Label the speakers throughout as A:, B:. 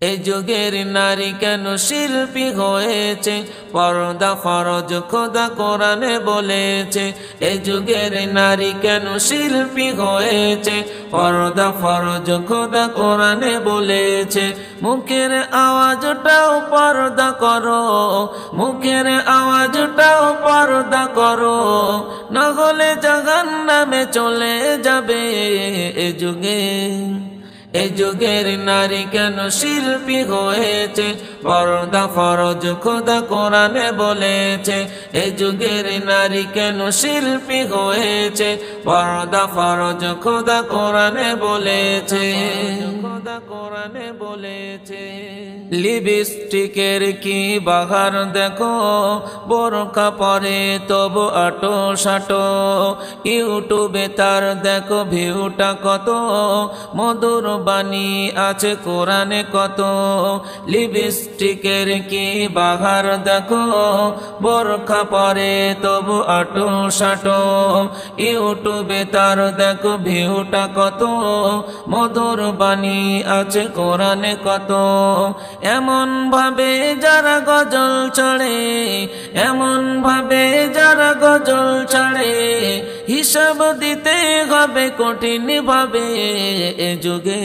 A: এ যুগের নারী কেন শিল্পী হয়েছে? পর্দা ফরজ, খোদা কোরআনে বলেছে এ যুগের নারী কেন শিল্পী হয়েছে? পর্দা ফরজ, খোদা কোরআনে বলেছে, মুখের আওয়াজটাও পর্দা করো, মুখের আওয়াজটাও পর্দা করো, না হলে জাগান নামে চলে যাবে এ যুগে। এ যুগের নারী কেন শিল্পী হয়েছে? পর্দা ফরজ, খোদা কোরআনে বলেছে, এ যুগের নারী কেন শিল্পী হয়েছে? পর্দা ফরজ, খোদা কোরআনে বলেছে, খোদা কোরআনে বলেছে। লিপস্টিকের কি বাহার দেখো? বোরকা পরে তবু আটো সাটো। ইউটিউবে তার দেখো ভিউটা কত? মধুর বাণী আছে কোরআনে কত? লিপস্টিকের কি বাহার দেখো? বোরখা পরে তবু আটো সাটো। ইউটিউবে তার দেখো ভিউটা কত? মধুর বাণী আছে কোরআনে কত? এমন ভাবে যারা গজল চড়ে এমন ভাবে যারা গজল চড়ে হিসাব দিতে হবে কঠিন ভাবে। এ যুগে,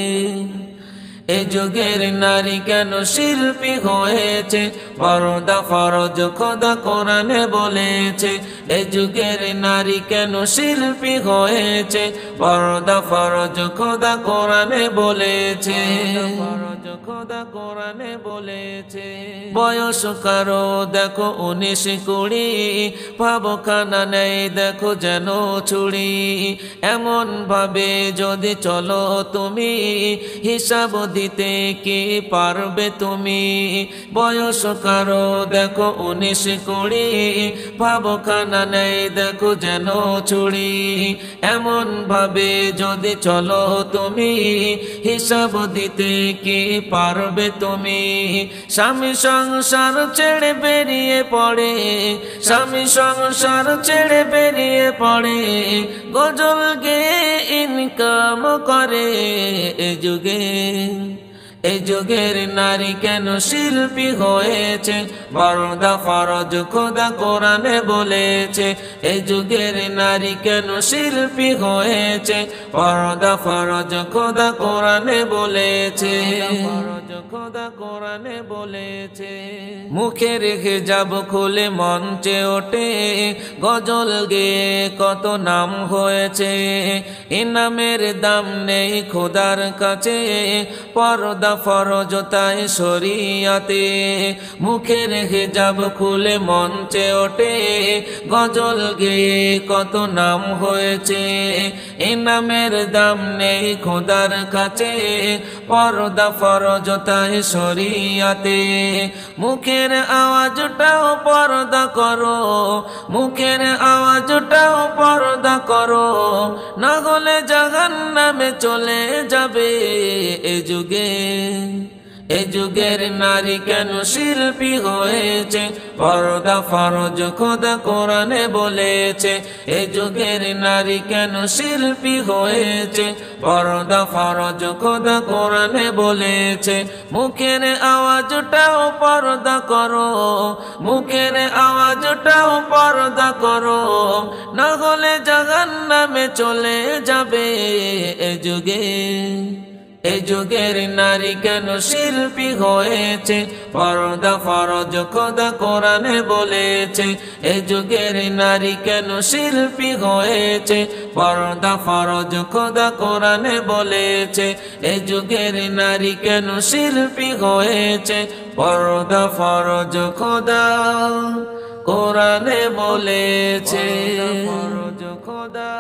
A: এ যুগের নারী কেন শিল্পী হয়েছে? পরদা ফরজ, খোদা কোরআনে বলেছে, এ যুগের নারী কেন শিল্পী হয়েছে? পরদা ফরজ, খোদা কোরআনে বলেছে। খোদা কোরআনে বলেছে, বয়স কারও দেখো উনিশ কুড়ি ভাবো খানা নেই দেখো যেন ছুড়ি এমন ভাবে যদি চলো তুমি, হিসাব দিতে কি পারবে তুমি? বয়স কারও দেখো উনিশ কুড়ি ভাবো খানা নেই দেখো যেন ছুড়ি এমন ভাবে যদি চলো তুমি, হিসাব দিতে কি পারবে তুমি স্বামী সংসার ছেড়ে বেরিয়ে পড়ে স্বামী সংসার ছেড়ে বেরিয়ে পড়ে গজল গে ইনকাম করে এ যুগে এই যুগের নারী কেন শিল্পী হয়েছে? বরদা ফরজ খোদা কোরআনে বলেছে, এই যুগের নারী কেন শিল্পী হয়েছে? বরদা ফরজ খোদা কোরআনে বলেছে। খোদা কোরআনে বলেছে মুখে রেখে যাব খুলে মঞ্চে ওঠে, গজল গেয়ে কত নাম হয়েছে। এ নামের দাম নেই খোদার কাছে, পরদা ফরজ তাই শরিয়াতে। মুখে রেখে যাব খুলে মঞ্চে ওঠে। গজল গেয়ে কত নাম হয়েছে। এ নামের দাম নেই খোদার কাছে। পরদা ফরজতায় শরিয়াতে। মুখের আওয়াজটাও পর্দা করো, মুখের আওয়াজটাও পর্দা করো। না হলে নামে চলে যাবে এ যুগে। এ যুগের নারী কেন শিল্পী হয়েছে? পর্দা ফরজ খোদা কোরআনে বলেছে, এ যুগের নারী কেন শিল্পী হয়েছে? পর্দা ফরজ খোদা কোরআনে বলেছে, মুখের আওয়াজটাও পর্দা করো, মুখের আওয়াজটাও পর্দা করো, না হলে জাগান নামে চলে যাবে এ যুগে। এ যুগের নারী কেন শিল্পী হয়েছে? পর্দা ফরজ, খোদা কোরআনে বলেছে, এ যুগের নারী কেন শিল্পী হয়েছে? পর্দা ফরজ, খোদা কোরআনে বলেছে, এ যুগের নারী কেন শিল্পী হয়েছে? পর্দা ফরজ, খোদা কোরআনে বলেছে। খোদা